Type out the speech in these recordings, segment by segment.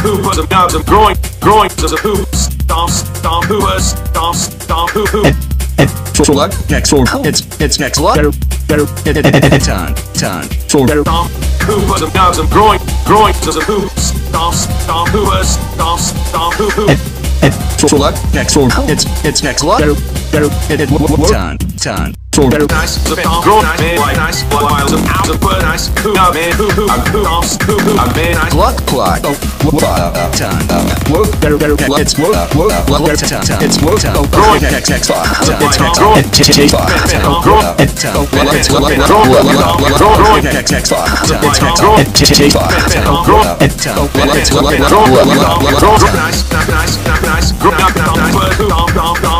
Hoopas and gobs of growing, growing as a hoop. Stomp, stomp, hoopas, stomp, stomp, hoo hoo. For luck, next for oh. it's it's next luck. Better better it, it, it, it, time time for better Stomp, hoopas and gobs of growing, growing as a hoop. Stomp, stomp, hoopas, stomp, stomp, hoo hoo. for luck, next for oh. it's it's next luck. Better better it, it, time time better Nice, the stomp, growing, nice, man, like nice, wild, some out, some put nice, hoo, up, man, hoo hoo, I'm hoo, stomp, hoo hoo, I'm man, nice. luck clock. Oh, whoop, uh, time. Whoop, better better it's whoop whoop whoop better time time. It's whoop time. Growing. next next time. It's next Growing. time. Chase five time. Growing. Time. It's luck Growing. Growing. next next five time. It's next Growing. time. Chase five time. Growing. Time. It's luck Growing. luck Growing. luck Nice, nice, nice, nice. Growing, stomp, stomp, stomp, stomp, stomp, stomp, stomp,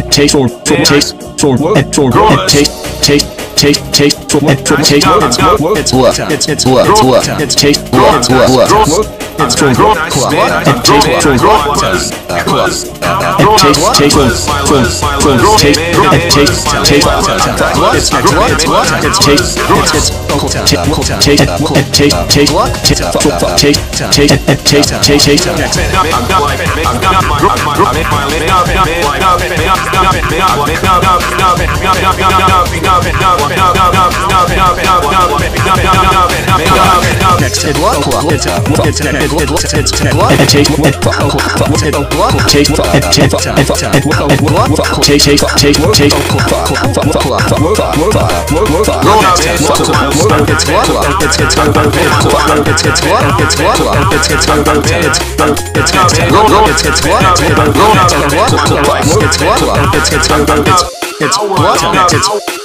and taste for for taste for and for and taste taste taste taste for and for taste it's what it's what it's what it's what, taste what it's what what it's called Club. It takes from Club. It takes take from from from take it takes take it's it's it's take it's it's take it take take take take take it take take take take it's it's what? It's what? It's it's it's it's what? It's it's what? It's it's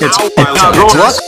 it's it's what?